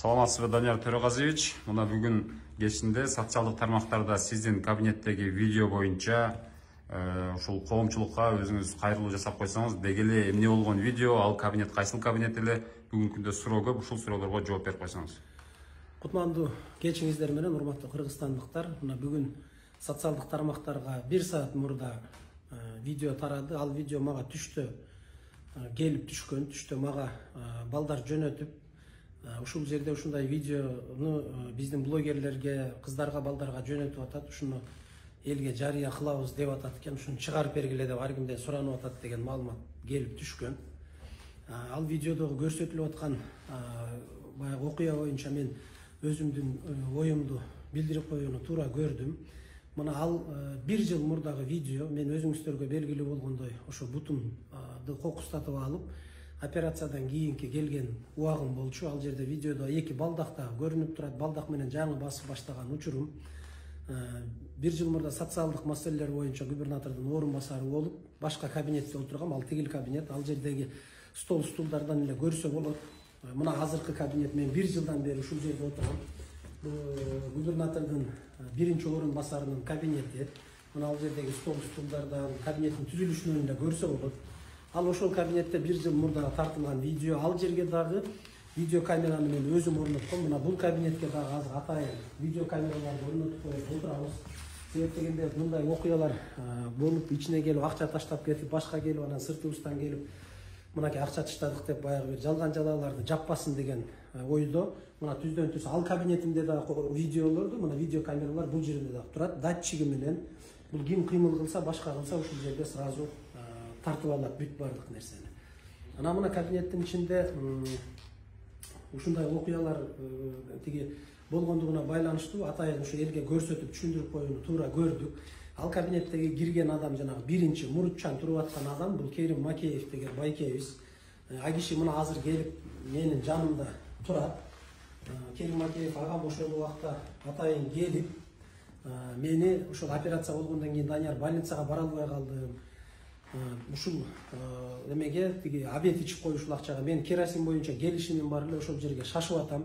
саламатсызбы данияр төреғазиевич? Мына бүгін кечинде социалдык тармактарда сиздин кабинеттеги видео боюнча ушул коомчулукка өзүңүз кайрылуу жасап койсоңуз деги эле эмне болгон видео? Ал кабинет кайсыл кабинет эле? Бүгүнкү күндө суроо көп ушул суроолорго жооп берип койсоңуз. Кутмандуу кечиңиздер менен урматтуу кыргызстандыктар мына бүгүн социалдык тармактарга бир саат мурда видео тарады. Ал видео мага түштө келип түшкөн түштө мага балдар жөнөтүп ушул жерде ушундай видеону биздин блогерлерге кыздарга балдарга жөнөтүп атат ушуну элге жарыя кылабыз деп атат экен ушуну чыгарып бергиле деп ар кимден суранып атат деген маалымат келип түшкөн. Ал видеодогу көрсөтүлүп аткан баягы окуя боюнча мен өзүмдүн оюмду билдирип коюуну туура көрдүм. Мына ал бир жыл мурдагы видео мен өзүңүздөргө белгилүү болгондой ошо кокустатып алып операциядан кийинки келген убагым болчу ал жерде видеодо эки балдак дагы көрүнүп турат балдак менен жаңы басып баштаган учурум бир жыл мурда социалдык маселелер боюнча губернатордун орун басары болуп башка кабинетте отургам ал тигил кабинет ал жердеги стол стулдардан эле көрсө болот. Мына азыркы кабинет мен бир жылдан бери ушул жерде отурам бул губернатордун биринчи орун басарынын кабинети мына ал жердеги стол стулдардан кабинеттин түзүлүшүнөн эле көрсө болот. Ал ошол кабинетте бир жыл мурда тартылган видео ал жерге дагы видео камераны мен өзүм орнотком. Мына бул кабинетке дагы азыр атайын видео камераларды орнотуп коюп отурабыз себеп дегенде мындай окуялар болуп ичине келип акча таштап кетип башка келип анан сыртыбыздан келип мынакей акча таштадык деп баягы бир жалган жалаларды жаппасын деген ойдо. Мына түздөн түз ал кабинетимде дагы видеолорду мына видео камералар бул жерде дагы турат. Датчиги менен. Бул ким кыймыл кылса башка кылса ушул жерде сразу тартып алат бүт баардык нерсени. Анан мына кабинеттин ичинде ушундай окуялар тиги болгондугуна байланыштуу атайын ушу элге көрсөтүп түшүндүрүп коюуну туура көрдүк. Ал кабинеттеги кирген адам жанагы биринчи мурутчан туруп аткан адам бул керим макеев деген байкебиз. А киши мына азыр келип менин жанымда турат. Керим макеев агам ошол убакта атайын келип мени ошол операция болгондон кийин данияр больницага бара албай калдым. Ушул эмеге тиги обед ичип коюш ушул акчага мен керосин боюнча келишимим бар эле ошол жерге шашып атам.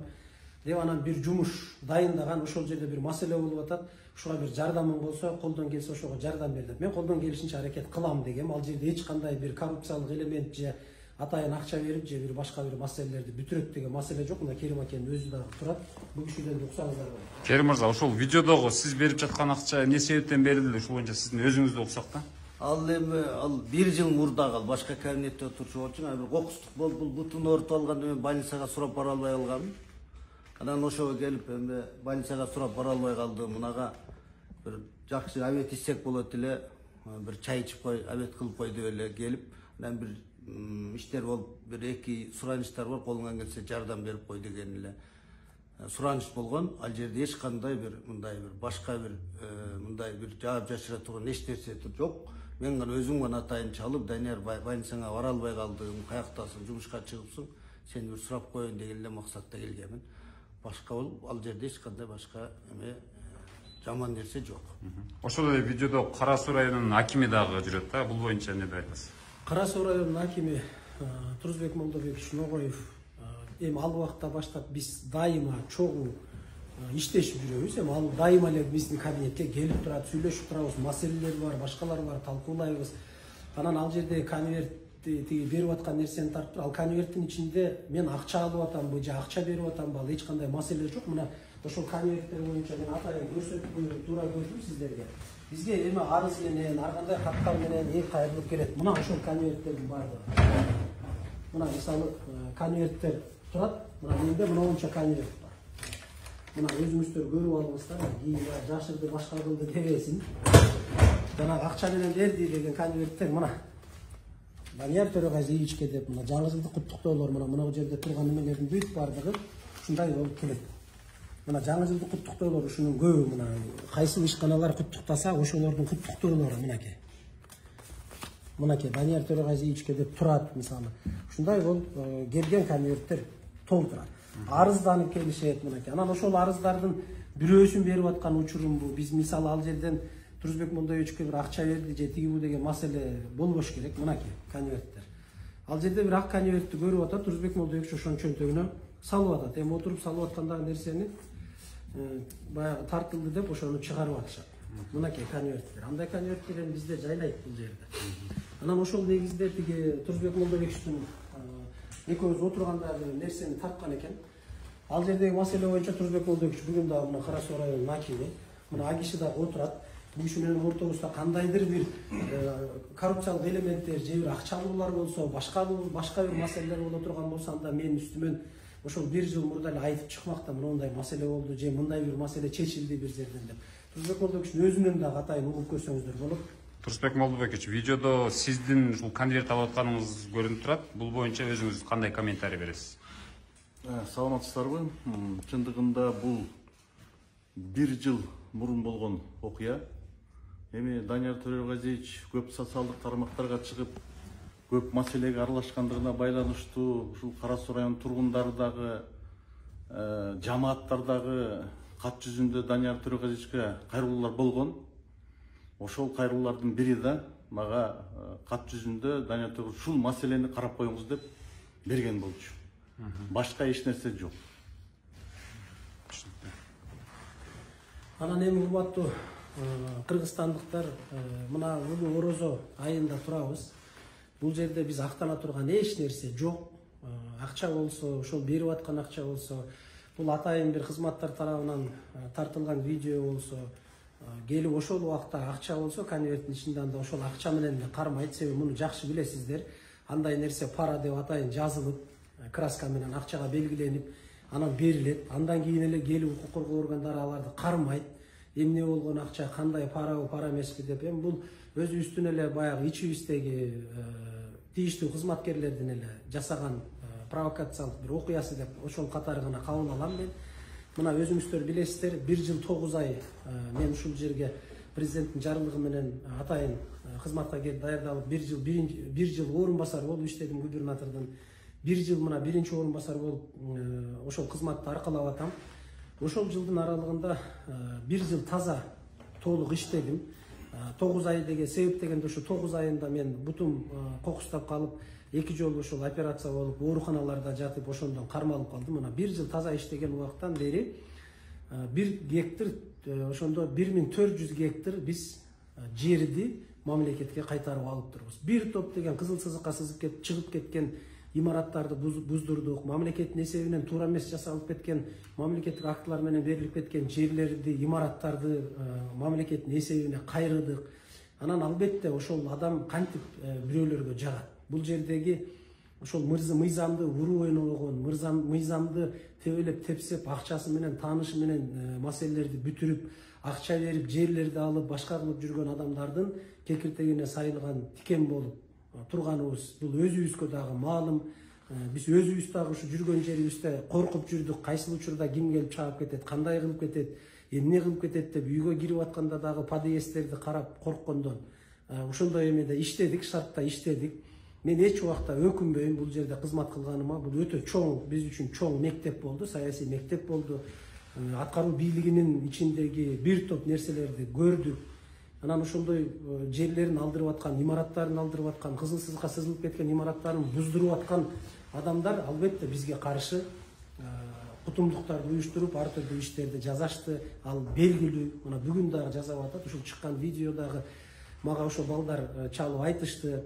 Деп анан бир жумуш дайындаган ошол жерде бир маселе болуп атат. Ушуга бир жардамың болсо колдон келсе ошого жардам бер деп. Мен колдон келишинче аракет кылам дегем. Ал жерде эч кандай бир коррупциялык элемент же атайын акча берип же бир башка бир маселелерди бүтүрөт деген маселе жок. Мына керим акенин өзү дагы турат. Бул кишиден да уксаңыздар болот. Керим мырза ушул видеодогу сиз берип жаткан акча эмне себептен берилди? Ушул боюнча сиздин өзүңүздү уксак да ал эми ал бир жыл мурдагы ал башка кабинетте отурчу болчу анан бир кокустук болуп бул бутун оорутуп алганда мен больницага сурап бара албай калгам анан ошого келип эми больницага сурап бара албай калдым мынага бир жакшы обед ичсек болот эле бир чай ичип кой обед кылып кой деп эле келип анан бир иштер болуп бир эки суранычтар бар колуңан келсе жардам берип кой деген эле. Сураныч болгон ал жерде эч кандай бир мындай бир башка бир мындай бир жаап жашыра турган эч нерсе жок. Мен гана өзүм гана атайын чалып данияр больницаңа бара албай калдым каяктасың жумушка чыгыпсың сени бир сурап коеюн деген эле максатта келгенмин башка болуп ал жерде эч кандай башка эме жаман нерсе жок ошол эле видеодо кара суу районунун акими дагы жүрөт да бул боюнча эмне деп айтасыз кара суу районунун акими турузбек молдобекович ногоев эми ал убакыттан баштап биз дайыма чогуу иштешип жүрөбүз эми ал дайыма эле биздин кабинетке келип турат сүйлөшүп турабыз маселелер бар башкалар бар талкуулайбыз анан ал жердеги конвертти тиги берип аткан нерсени тартып туруп ал конверттин ичинде мен акча алып атамбы же акча берип атамбы ал эч кандай маселе жок мына ошол конверттер боюнча мен атайын көрсөтүп туура көрдүм сиздерге бизге эми арыз менен ар кандай каттар менен эл кайрылып келет мына ошол конверттердин баардыгы мына мисалы конверттер турат мына менде мынабунча конверт мына өзүңүздөр көрүп алыңыздар кийин жашырды башка кылды дебесин жанагы акча менен берди деген конверттер мына. Данияр төреғазиевичке деп мына жаңы куттуктоолор мына мына жерде турган эмелердин бүт баардыгы ушундай болуп келет мына жаңы жылдык куттуктоолор ушунун көбү мына кайсыл ишканалар куттуктаса ошолордун куттуктоолору мынакей мынакей данияр төреғазиевичке деп турат мисалы ушундай болуп келген конверттер толтурат арызданып келишет мынакей анан ошол арыздардын бирөөсүн берип аткан учурумбу биз мисалы ал жерден турузбек молдоевичке бир акча берди же тигибу деген маселе болбош керек мынакей конверттер ал жерде бир ак конвертти көрүп атат турузбек молдобекович ошонун чөнтөгүнө салып атат эми отуруп салып аткандагы нерсени э, баягы тартылды деп ошону чыгарып атышат мынакей конверттер андай конверттер эми бизде жайлайт бул жерде анан ошол негизде тиги турузбек молдобековичтин экөөбүз отургандагы нерсени тарткан экен ал жердеги маселе боюнча турузбек молдобекович бүгүн дагы мына кара суу районунун акими мына а киши дагы отурат бул киши менен ортобузда кандайдыр бир коррупциялык элементтер же бир акча алуулар болсо башка башка бир маселелер боло турган болсо анда менин үстүмөн ошол бир жыл мурда эле айтып чыкмак да мындай маселе болду же мындай бир маселе чечилди бир жерден деп турузбек молдобековичтин өзүнөн дагы атайын угуп көрсөңүздөр болот турсбек молдобекович видеодо сиздин ушул конверт алып атканыңыз көрүнүп турат бул боюнча өзүңүз кандай комментарий бересиз саламатсыздарбы М, чындыгында бул бир жыл мурун болгон окуя эми данияр төрөгазиевич көп социалдык тармактарга чыгып көп маселеге аралашкандыгына байланыштуу ушул кара суу районунун тургундары дагы э, жамааттар дагы кат жүзүндө данияр төрөгазиевичке кайрылуулар болгон ошол кайрылуулардын бири да мага э, кат жүзүндө данияр төрөгазиевич ушул маселени карап коюңуз деп берген болчу. Башка эч нерсе жок. Анан эми урматтуу кыргызстандыктар мына бүгүн орозо айында турабыз. Бул жерде биз актана турган эч нерсе жок. Э, акча болсо ошол берип аткан акча болсо бул атайын бир кызматтар тарабынан э, тартылган видео болсо келип ошол убакта акча болсо конверттин ичинде анда ошол акча менен эле кармайт себеби муну жакшы билесиздер андай нерсе пара деп атайын жазылып краска менен акчага белгиленип анан берилет андан кийин эле келип укук коргоо органдары аларды кармайт эмне болгон акча кандай парабы пара эмеспи деп. Эми бул өзүбүздүн эле баягы ичибиздеги тийиштүү кызматкерлердин эле жасаган провокациялык бир окуясы деп ошол катары гана кабыл алам мен. Мына өзүңүздөр билесиздер бир жыл тогуз ай мен ушул жерге президенттин жарлыгы менен атайын кызматка келип даярдалып бир жыл бир жыл орун басар болуп иштедим губернатордун бир жыл мына биринчи орун басар болуп ошол кызматты аркалап атам. Ошол жылдын аралыгында бир жыл таза толук иштедим тогуз ай деген себеп дегенде ошо тогуз айында мен бутум кокустап калып эки жолу ошол операция болуп ооруканаларда жатып ошондон кармалып калдым мына бир жыл таза иштеген убакыттан бери бир гектар ошондо бир миң төрт жүз гектар биз жерди мамлекетке кайтарып алып турбуз бир топ деген кызыл сызыкка сызып кетип чыгып кеткен имараттарды буздурдук мамлекеттин эсебинен туура эмес жасалып кеткен мамлекеттик актылар менен берилип кеткен жерлерди имараттарды мамлекеттин эсебине кайрыдык. Анан албетте ошол адам кантип бирөөлөргө жагат? Бул жердеги ошол мыйзамды уруу ойногон мыйзамды тебелеп тепсеп акчасы менен таанышы менен маселелерди бүтүрүп акча берип жерлерди алып башка кылып жүргөн адамдардын кекиртегине сайылган тикен болуп турганыбыз бул өзүбүзгө дагы маалым биз өзүбүз дагы ушу жүргөн жерибизде коркуп жүрдүк кайсыл учурда ким келип чаап кетет кандай кылып кетет эмне кылып кетет деп үйгө кирип атканда дагы подъезддерди карап корккондон ошондой эмеде иштедик шартта иштедик мен эч убакта өкүнбөйм бул жерде кызмат кылганыма бул өтө чоң биз үчүн чоң мектеп болду саясий мектеп болду аткаруу бийлигинин ичиндеги бир топ нерселерди көрдүк анан ошондой жерлерин алдырып аткан имараттарын алдырып аткан кызыл сызыкка сызылып кеткен имараттарын буздуруп аткан адамдар албетте бизге каршы кутумдуктарды уюштуруп ар түрдүү иштерди жасашты ал белгилүү мына бүгүн дагы жасап атат ушул чыккан видео дагы мага ошо балдар чалып айтышты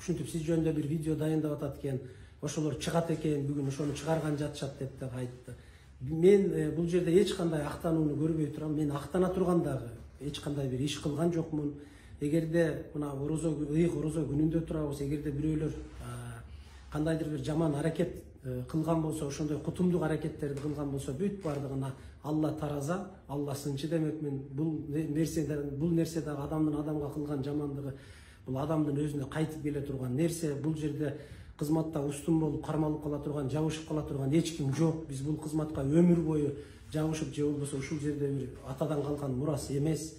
ушинтип сиз жөнүндө бир видео дайындап атат экен ошолор чыгат экен бүгүн ошону чыгарган жатышат деп дагы айтты. Мен бул жерде эч кандай актанууну көрбөй турам мен актана турган дагы эч кандай бир иш кылган жокмун эгерде мына орозо ыйык орозо күнүндө турабыз эгерде бирөөлөр кандайдыр бир жаман аракет кылган болсо ошондой кутумдук аракеттерди кылган болсо бүт баардыгына алла тараза алла сынчы демекмин бул нерсе бул нерсе дагы адамдын адамга кылган жамандыгы бул адамдын өзүнө кайтып келе турган нерсе бул жерде кызматта устун болуп кармалып кала турган жабышып кала турган эч ким жок биз бул өмүр бою жабышып же болбосо ушул жерде бир атадан калган мурас эмес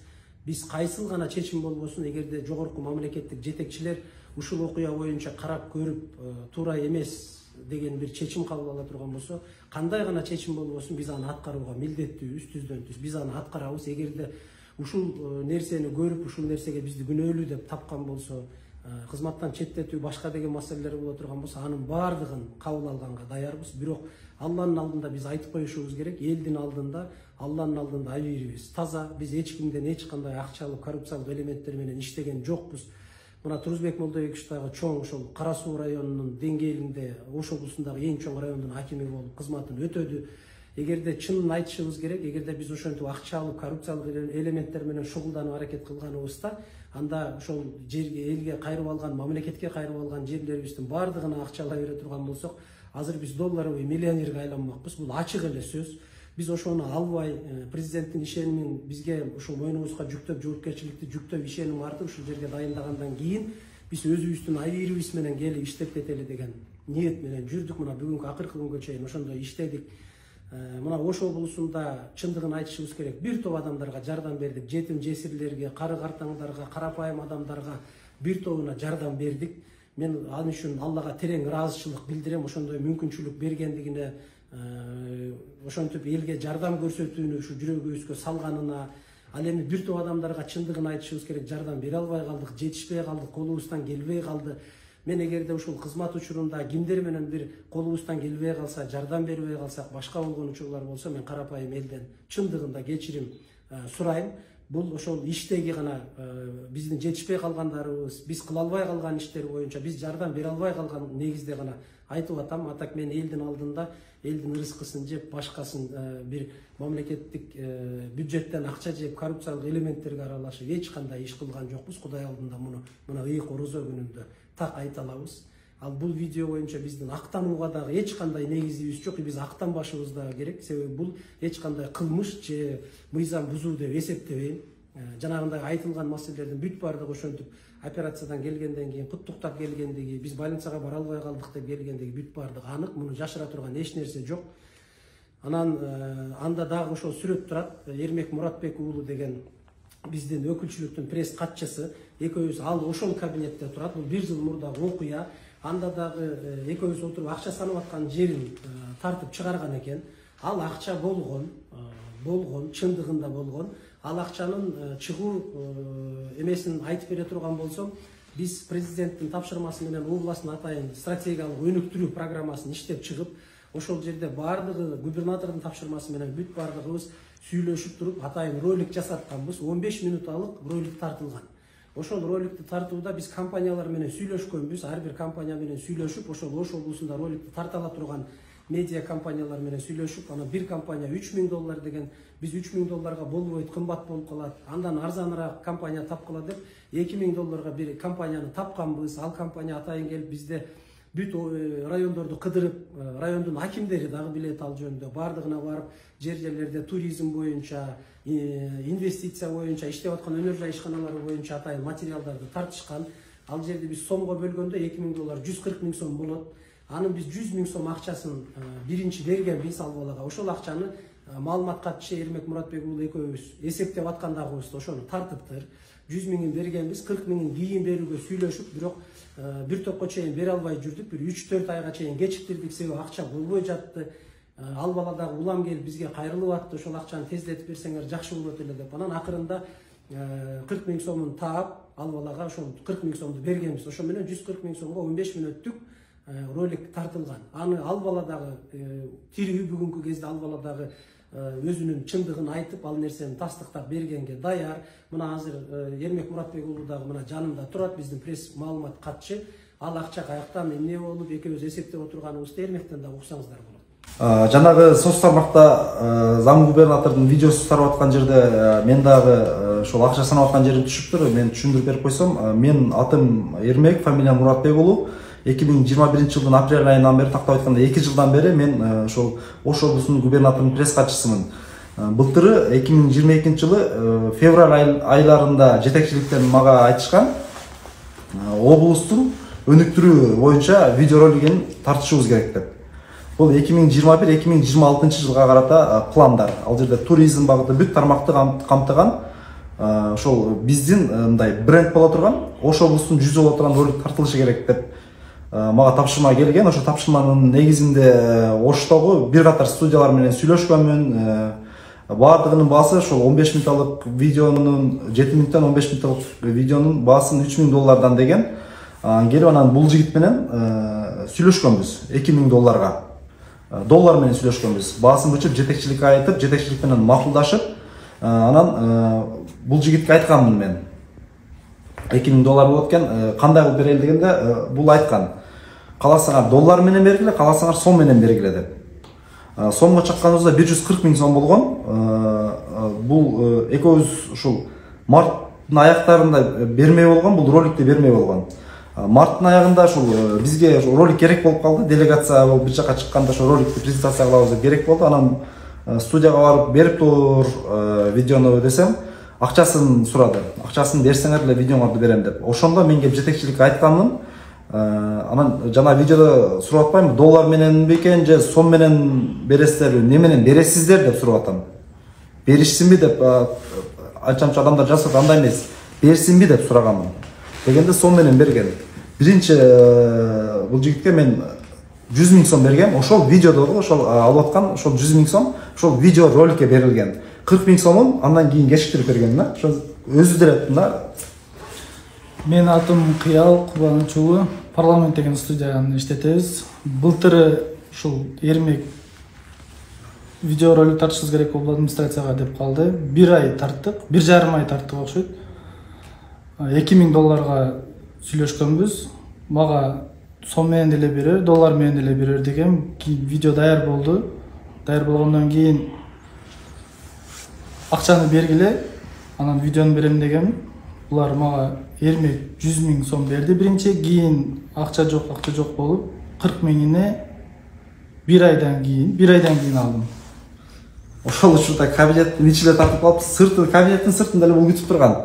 биз кайсыл гана чечим болбосун эгерде жогорку мамлекеттик жетекчилер ушул окуя боюнча карап көрүп туура эмес деген бир чечим кабыл ала турган болсо кандай гана чечим болбосун биз аны аткарууга милдеттүүбүз түздөн түз биз аны аткарабыз эгерде ушул нерсени көрүп ушул нерсеге бизди күнөөлүү деп тапкан болсо кызматтан четтетүү башка деген маселелер боло турган болсо анын баардыгын кабыл алганга даярбыз. Бирок алланын алдында биз айтып коюшубуз керек элдин алдында алланын алдында абийирибиз таза биз эч кимден эч кандай акчалык коррупциялык элементтер менен иштеген жокпуз. Мына турузбек молдобекович дагы чоң ошол кара суу районунун деңгээлинде ош облусундагы эң чоң райондун акими болуп кызматын өтөдү. Эгерде чынын айтышыбыз керек эгерде биз ошентип акчалык коррупциялык элементтер менен шугулданып аракет кылганыбызда анда ошол жерге элге кайрып алган мамлекетке кайрып алган жерлерибиздин баардыгына акчалай бере турган болсок азыр биз долларовый миллионерге айланмакпыз бул ачык эле сөз. Биз ошону албай президенттин ишенимин бизге ушул мойнубузга жүктөп жоопкерчиликти жүктөп ишеним артып ушул жерге дайындагандан кийин биз өзүбүздүн абийирибиз менен келип иштеп кетели деген ниет менен жүрдүк мына бүгүнкү акыркы күнгө чейин ошондой иштедик мына ош облусунда чындыгын айтышыбыз керек. Бир топ адамдарга жардам бердик жетим жесирлерге кары картаңдарга карапайым адамдарга бир тобуна жардам бердик мен ал үчүн аллага терең ыраазычылык билдирем ошондой мүмкүнчүлүк бергендигине ошентип элге жардам көрсөтүүнү ушу жүрөгүбүзгө салганына ал эми бир топ адамдарга чындыгын айтышыбыз керек. Жардам бере албай калдык жетишпей калды колубуздан келбей калды. Мен эгерде ушул кызмат учурунда кимдер менен бир колубуздан келбей калса жардам бербей калсак башка болгон учурлар болсо мен карапайым элден чындыгында кечирим сурайм. Бул ошол иштеги гана биздин жетишпей калгандарыбыз биз кыла албай калган иштер боюнча биз жардам бере албай калган негизде гана айтып атам а так мен элдин алдында элдин ырыскысын жеп башкасын бир мамлекеттик бюджеттен акча жеп коррупциялык элементтерге аралашып эч кандай иш кылган жокпуз. Кудай алдында муну мына ыйык орозо күнүндө. Так айта алабыз ал бул видео боюнча биздин актанууга дагы эч кандай негизибиз жок биз актанбашыбыз дагы керек. Себеби бул эч кандай кылмыш же мыйзам бузуу деп эсептебейм жанагындай айтылган маселелердин бүт баардыгы ошентип операциядан келгенден кийин куттуктап келгендиги биз больницага бара албай калдык деп келгендиги бүт баардыгы анык муну жашыра турган эч нерсе жок анан анда дагы ошол сүрөт турат эрмек муратбек уулу деген биздин өкүлчүлүктүн пресс катчысы экөөбүз ал ошол кабинетте турат бул бир жыл мурдагы окуя анда дагы экөөбүз отуруп акча санап аткан жерин тартып чыгарган экен ал акча болгон болгон чындыгында болгон ал акчанын чыгуу эмесин айтып бере турган болсом биз президенттин тапшырмасы менен областын атайын стратегиялык өнүктүрүү программасын иштеп чыгып ошол жерде баардыгы губернатордун тапшырмасы менен бүт баардыгыбыз сүйлөшүп туруп атайын ролик жасатканбыз он беш минуталык ролик тартылган ошол роликти тартууда биз компаниялар менен сүйлөшкөнбүз ар бир компания менен сүйлөшүп ошол ош облусунда роликти тарта ала турган медиа компаниялар менен сүйлөшүп анан бир компания үч миң доллар деген биз үч миң долларга болбойт кымбат болуп калат андан арзаныраак компания тапкыла деп эки миң долларга бир компанияны тапканбыз ал компания атайын келип бизде бүт райондорду кыдырып райондун акимдери дагы билет ал жөнүндө баардыгына барып жер жерлерде туризм боюнча инвестиция боюнча иштеп аткан өнөр жай ишканалары боюнча атайын материалдарды тартышкан ал жерди биз сомго бөлгөндө эки миң доллар жүз кырк миң сом болот. Анын биз жүз миң сом акчасын биринчи бергенбиз ал балага ошол акчаны маалымат катчы эрмек муратбек уулу экөөбүз эсептеп аткандагыбызды ошону тартыптыр. Жүз миңин бергенбиз кырк миңин кийин берүүгө сүйлөшүп бирок бир топко чейин бере албай жүрдүк бир үч төрт айга чейин кечиктирдик себеби акча болбой жатты ал бала дагы улам келип бизге кайрылып атты ошол акчаны тездетип берсеңер жакшы болот эле деп анан акырында кырк миң сомун таап ал балага ошол кырк миң сомду бергенбиз ошо менен жүз кырк миң сомго он беш мүнөттүк ролик тартылган аны ал бала дагы тирүү бүгүнкү кезде ал бала дагы өзүнүн чындыгын айтып ал нерсени тастыктап бергенге даяр. Мына азыр эрмек муратбек уулу дагы мына жанымда турат биздин пресс маалымат катчы ал акча каяктан эмне болуп экөөбүз эсептеп отурганыбызды эрмектен дагы уксаңыздар болот жанагы соц тармакта зам губернатордун видеосу тарап аткан жерде мен дагы ошол акча санап аткан жерим түшүптүр мен түшүндүрүп берип койсом менин атым эрмек фамилиям муратбек уулу эки миң жыйырма биринчи жылдын апрель айынан бери тактап айтканда эки жылдан бери мен ошол ош облусунун губернаторунун пресс катчысымын былтыры эки миң жыйырма экинчи жылы февраль айларында жетекчиликтен мага айтышкан облустун өнүктүрүү боюнча видеоролигин тартышыбыз керек деп. Бул эки миң жыйырма бир эки миң жыйырма алтынчы жылга карата пландар. Ал жерде туризм багыты бүт тармакты камтыган. Ошол биздин мындай бренд боло турган. Ош облусунун жүзү боло турган ролик тартылышы керек деп. Мага тапшырма келген. Ошо тапшырманын негизинде оштогу бир катар студиялар менен сүйлөшкөнмүн. Баардыгынын баасы ошол он беш минутталык видеонун жети минуттан он беш минутталык видеонун баасын үч миң доллардан деген. Келип анан бул жигит менен сүйлөшкөнбүз эки миң долларга. Э, доллар менен сүйлөшкөнбүз. Баасын бүчүп жетекчиликке айтып жетекчилик менен макулдашып э, анан э, бул жигитке айтканмын мен. Эки миң доллар болот экен кандай кылып берели дегенде бул айткан. Кааласаңар доллар менен бергиле кааласаңар сом менен бергиле деп. Чакканыбызда бир жүз кырк миң сом болгон бул экөөбүз ушул марттын аяктарында бермей болгон бул роликти бермей болгон марттын аягында ушул бизге ушул ролик керек болуп калды делегация болуп бир жака чыкканда ошол роликти презентация кылабыз деп керек болду анан студияга барып берип тур видеону десем акчасын сурады акчасын берсеңер эле видеоңорду берем деп. Ошондо мен келип жетекчиликке айтканмын анан жана видеодо сурап атпаймынбы доллар менен бекен же сом менен бересиздерби эмне менен бересиздер деп сурап атам беришсинби деп анча мынча адамдар жазып андай эмес берсинби деп сураганмын дегенде сом менен берген биринчи бул жигитке мен жүз миң сом бергем ошол видеодогу ошол алып аткан ошол жүз миң сом ошол видео роликке берилген кырк миң сомун андан кийин кечиктирип берген да ошо өзү да менин атым кубаныч уулу парламент деген студияны иштетебиз былтыры ушул эрмек видео ролик тартышыбыз керек болуп администрацияга деп калды. Бир ай тарттык бир жарым ай тарттык окшойт. Эки миң долларга сүйлөшкөнбүз. Мага сом менен деле берер доллар менен деле берер дегем кийин видео даяр болду. Даяр болгондон кийин акчаны бергиле анан видеону берем дегем булар мага эрмек жүз миң сом берди биринчи кийин акча жок акча жок болуп кырк миңине бир айдан кийин бир айдан кийин алдым. Ошол учурда кабинеттин ичине тартып калып сырты кабинеттин сыртында эле бул күтүп турган.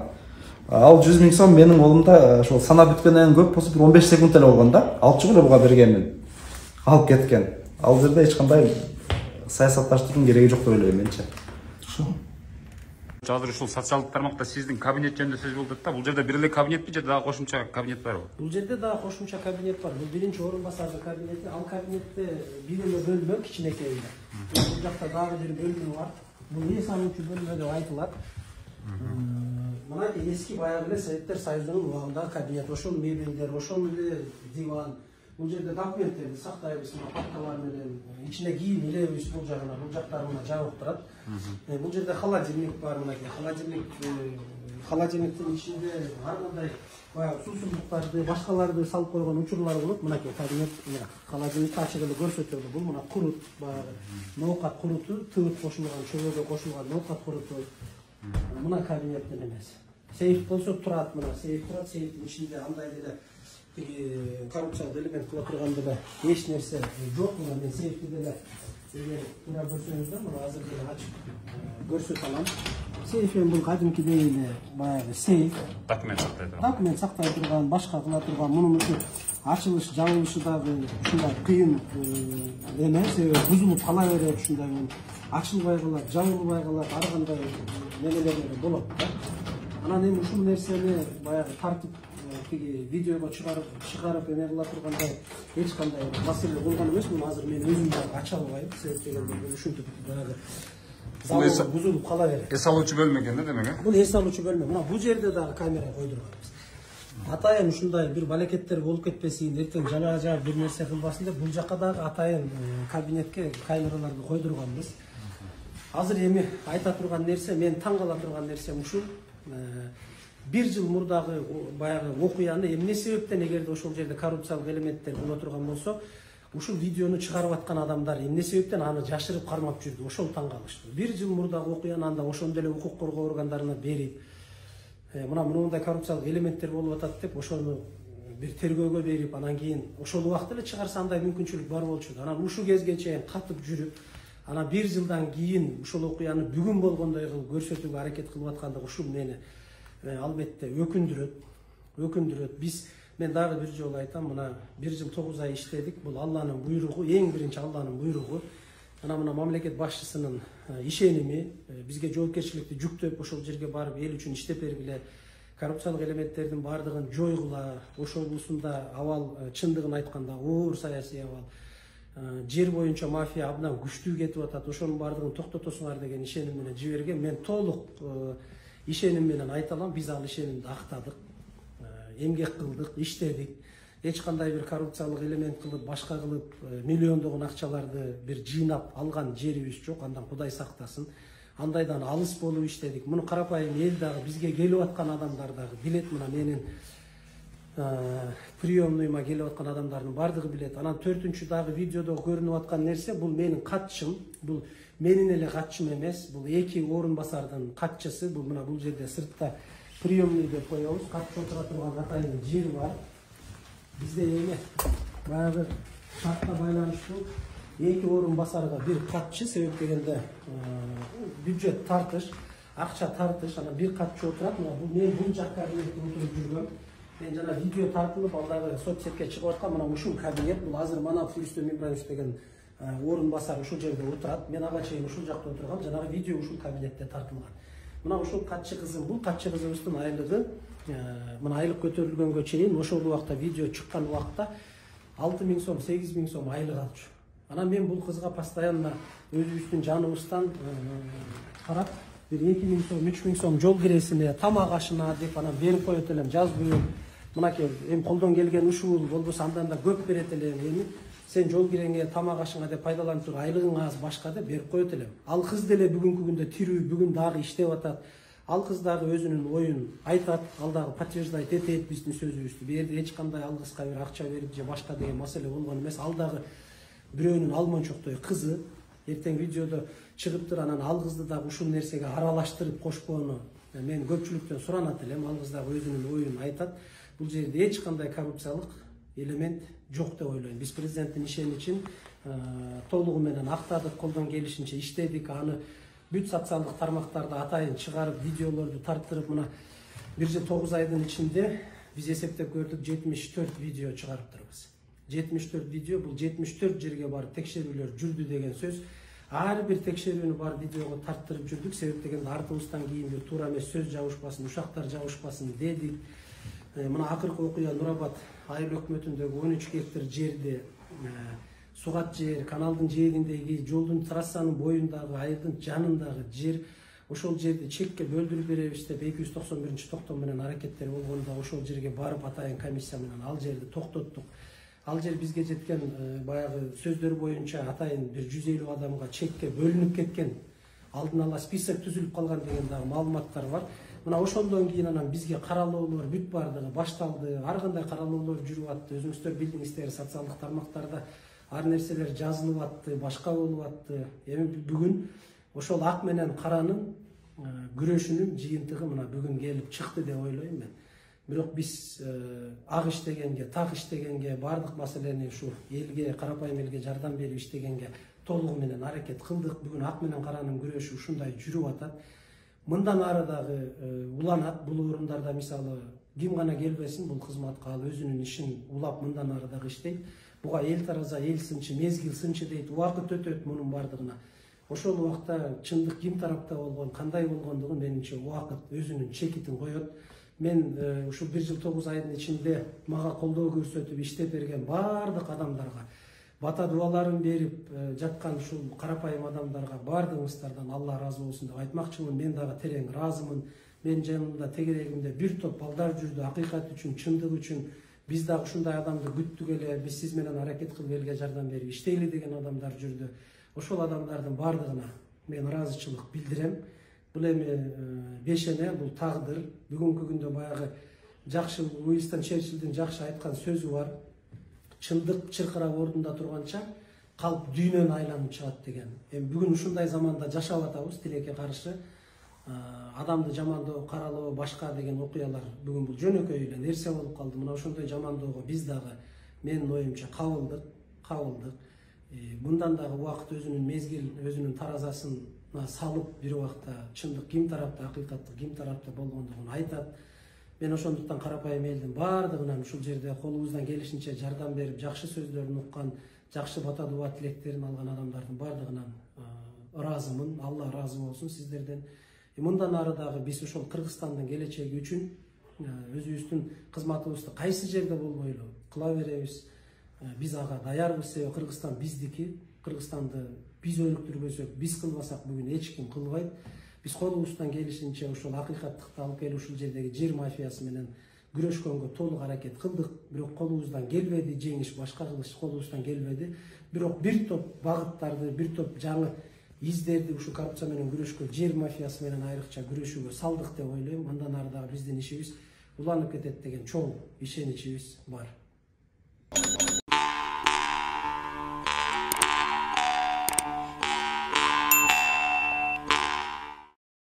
Ал жүз миң сом менің қолымда ошол санап бүткөндөн көп болсо бир он беш секунд эле болгон да алып чыгып эле буга бергенмин. Алып кеткен. Ал жерде эч кандай саясатташтырдын кереги жок деп ойлойм менчи ушул азыр ушул социалдык тармакта сиздин кабинет жөнүндө сөз болуп атат да бул жерде бир эле кабинетпи же дагы кошумча кабинет барбы бул жерде дагы кошумча кабинет бар. Бул биринчи орун басардын кабинети ал кабинетте бир эле бөлмө кичинекей бул жакта дагы бир бөлмө бар. Бул эс алуучу бөлмө деп айтылат мына эски баягы эле советтер союзунун убагындагы кабинет. Ошол мебелдер ошол эле диван бул жерде документтерди сактайбыз мына папкалар менен ичине кийим илебиз бул жагына бул жактары мына жабык турат бул жерде холодильник бар мынакей холодильник холодильниктин ичинде ар кандай баягы суусундуктарды башкаларды салып койгон учурлар болот мынакей кабинет мына холодильникти ачып эле көрсөтөлү бул мына курут баягы ноокат куруту тыбыт кошулган чөбөгө кошулган ноокат куруту. Мына кабинеттен эмес. Сейф болсо турат мына сейф турат сейфтин ичинде андай деле тиги коррупциялык элемент кыла турган деле эч нерсе жок мына мен сейфти деле эгер туура көрсөңүздөр мына азыр деле ачып көрсөтө алам сейф эми бул кадимкидей эле баягы сейф документ сактай турган документ сактай турган башка кыла турган мунун ушу ачылыш жабылышы дагы ушундай кыйын эме себеби бузулуп кала берет ушундай ачылбай калат жабылбай калат ар кандай немелер болот да анан эми ушул нерсени баягы тартып тиги видеого чыгарып чыгарып эме кыла тургандай эч кандай маселе болгон эмес муну азыр мен өзүм дагы ача албайм себеп дегенде бул ушинтип баягы залог бузулуп кала берет эс алуучу бөлмө экен да демек э бул эс алуучу бөлмө мына бул жерде дагы камера койдурганбыз атайын ушундай бир балекеттер болуп кетпесин эртең жана жаап бир нерсе кылбасын деп бул жака дагы атайын кабинетке камераларды койдурганбыз азыр эми айта турган нерсе мен таң кала турган нерсем ушул бир жыл мурдагы баягы окуяны эмне себептен эгерде ошол жерде коррупциялык элементтер боло турган болсо ушул видеону чыгарып аткан адамдар эмне себептен аны жашырып кармап жүрдү ошол таң калыштуу бир жыл мурдагы окуяны анда ошондой эле укук коргоо органдарына берип мына моундай коррупциялык элементтер болуп атат деп ошону бир тергөөгө берип анан кийин ошол убакта эле чыгарса андай мүмкүнчүлүк бар болчу анан ушул кезге чейин катып жүрүп анан бир жылдан кийин ушул окуяны бүгүн болгондой кылып көрсөтүүгө аракет кылып аткандык ушул мени албетте өкүндүрөт өкүндүрөт биз мен дагы бир жолу айтам мына бир жыл тогуз ай иштедик бул алланын буйругу эң биринчи алланын буйругу анан мына мамлекет башчысынын ишеними бизге жоопкерчиликти жүктөп ошол жерге барып эл үчүн иштеп бергиле коррупциялык элементтердин баардыгын жойгула ош облусунда абал чындыгын айтканда оор саясий абал жер боюнча мафия абдан күчтүү кетип атат ошонун баардыгын токтотосуңар деген ишеним менен жиберген мен толук ишеним менен айта алам биз ал ишенимди актадык эмгек кылдык иштедик эч кандай бир коррупциялык элемент кылып башка кылып миллиондогон акчаларды бир жыйнап алган жерибиз жок андан кудай сактасын андайдан алыс болуп иштедик муну карапайым эл дагы бизге келип аткан адамдар дагы билет мына менин приемныйма келип аткан адамдардын баардыгы билет анан төртүнчү дагы видеодо көрүнүп аткан нерсе бул менин катчым бул менин эле катчым эмес бул эки орун басардын катчысы бул мына бул жерде сыртта приемный деп коебуз катчы отура турган атайын жер бар бизде эме баягы шартка байланыштуу эки орун басарга бир катчы себеп дегенде бюджет тартыш акча тартыш анан бир катчы отурат мына мен бул жак кабинетте отуруп жүргөм мен жана видео тартылып ал дагы соцсетке чыгып аткан мына ушул кабинет бул азыр манап рүстөм ибраевич деген орун басар ушул жерде отурат мен ага чейин ушул жакта отургам жанагы видео ушул кабинетте тартылган мына ушул катчы кызым бул катчы кызыбыздын айлыгы мына айлык көтөрүлгөнгө чейин ошол убакта видео чыккан убакта алты миң сом сегиз миң сом айлык алчу анан мен бул кызга постоянно өзүбүздүн жаныбыздан карап бир эки миң сом үч миң сом жол киресине тамак ашына деп анан берип коет элем жазбыйм мынакей эми колдон келген ушул болбосо андан да көп берет элем эми сен жол киреңе тамак ашыңа деп пайдаланып туруп айлыгың аз башка деп берип коет элем ал кыз деле бүгүнкү күндө тирүү бүгүн дагы иштеп атат ал кыз дагы өзүнүн оюн айтат ал дагы подтверждать этет биздин сөзүбүздү бул жерде эч кандай ал кызга бир акча берип же башка деген маселе болгон эмес ал дагы бирөөнүн алмончоктой кызы эртең видеодо чыгыптыр анан ал кызды дагы ушул нерсеге аралаштырып кошпоону мен көпчүлүктөн суранат элем ал кыз дагы өзүнүн оюн айтат бул жерде эч кандай коррупциялык элемент жок деп ойлойм. Биз президенттин ишеничин толугу менен актадык колдон келишинче иштедик. Аны бүт социалдык тармактарда атайын чыгарып видеолорду тарттырып мына бир жыл тогуз айдын ичинде биз эсептеп көрдүк жетимиш төрт видео чыгарыптырбыз жетимиш төрт видео бул жетимиш төрт жерге барып текшерүүлөр жүрдү деген сөз. Ар бир текшерүүнү барып видеого тарттырып жүрдүк. Себеп дегенде артыбыздан кийин бир туура эмес сөз жабышпасын ушактар жабышпасын дедик. Мына акыркы окуя нур абад айыл өкмөтүндөгү он үч гектар жерди сугат жер каналдын жээгиндеги жолдун трассанын боюндагы айылдын жанындагы жер ошол жерди чекке бөлдүрүп беребиз деп эки жүз токсон биринчи токтом менен аракеттер болгондо ошол жерге барып атайын комиссия менен ал жерди токтоттук. Ал жер бизге жеткен баягы сөздөр боюнча атайын бир жүз элүү адамга чекке бөлүнүп кеткен алдын ала список түзүлүп калган деген дагы маалыматтар бар. Мына ошондон кийин анан бизге каралоолор бүт баардыгы башталды ар кандай каралоолор жүрүп атты өзүңүздөр билдиңиздер социалдык тармактарда ар нерселер жазылып атты башка болуп атты. Эми бүгүн ошол ак менен каранын күрөшүнүн жыйынтыгы мына бүгүн келип чыкты деп ойлойм мен. Бирок биз ак иштегенге так иштегенге баардык маселени ушу элге карапайым элге жардам берип иштегенге толугу менен аракет кылдык. Бүгүн ак менен каранын күрөшү ушундай жүрүп атат. Мындан ары дагы уланат бул орундарда мисалы ким гана келбесин бул кызматка ал өзүнүн ишин улап мындан ары дагы иштейт буга эл тараза эл сынчы мезгил сынчы дейт убакыт өтөт мунун баардыгына ошол убакта чындык ким тарапта болгон кандай болгондугун менимче убакыт өзүнүн чекитин коет мен ушул бир жыл тогуз айдын ичинде мага колдоо көрсөтүп иштеп берген баардык адамдарга бата дубаларын берип жаткан ушул карапайым адамдарга баардыгыңыздардан алла ыраазы болсун деп айтмакчымын мен дагы терең ыраазымын менин жанымда тегерегимде бир топ балдар жүрдү акыйкат үчүн чындык үчүн биз дагы ушундай адамды күттүк эле биз сиз менен аракет кылып элге жардам берип иштейли деген адамдар жүрдү ошол адамдардын баардыгына мен ыраазычылык билдирем бул эми бешене бул тагдыр бүгүнкү күндө баягы жакшы уинстон черчиллдин жакшы айткан сөзү бар. Чындык чыркырап ордунда турганча калп дүйнөнү айланып чыгат деген. Эми бүгүн ушундай заманда жашап атабыз тилекке каршы адамды жамандоо каралоо башка деген окуялар бүгүн бул жөнөкөй эле нерсе болуп калды. Мына ошондой жамандоого биз дагы менин оюмча кабылдык кабылдык. Мындан дагы убакыт өзүнүн мезгил өзүнүн таразасын салып бир убакта чындык ким тарапта акыйкаттык ким тарапта болгондугун айтат. Мен ошондуктан карапайым элдин баардыгынан ушул жерде колубуздан келишинче жардам берип жакшы сөздөрүн уккан жакшы бата дуба тилектерин алган адамдардын баардыгынан ыраазымын алла ыраазы болсун сиздерден мындан ары дагы биз ошол кыргызстандын келечеги үчүн өзүбүздүн кызматыбызды кайсы жерде болбойлу кыла беребиз. Биз ага даярбыз себеби кыргызстан биздики. Кыргызстанды биз өнүктүрбөсөк биз кылбасак бүгүн эч ким кылбайт. Биз колубуздан келишинче ушул акыйкаттыкты алып келип ушул жердеги жер мафиясы менен күрөшкөнгө толук аракет кылдык. Бирок колубуздан келбеди жеңиш башка кылыш колубуздан келбеди. Бирок бир топ багыттарды бир топ жаңы издерди ушул коррупция менен күрөшкө жер мафиясы менен айрыкча күрөшүүгө салдык деп ойлойм. Андан ары дагы биздин ишибиз уланып кетет деген чоң ишеничибиз бар.